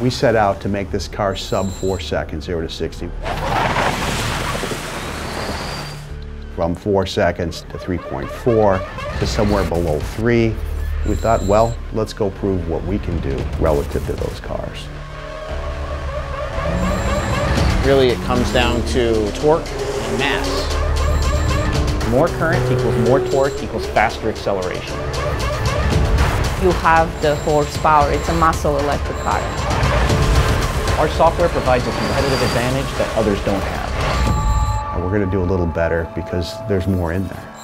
We set out to make this car sub four seconds, 0 to 60. From 4 seconds to 3.4 to somewhere below 3. We thought, well, let's go prove what we can do relative to those cars. Really, it comes down to torque and mass. More current equals more torque equals faster acceleration. You have the horsepower, it's a muscle electric car. Our software provides a competitive advantage that others don't have. And we're going to do a little better because there's more in there.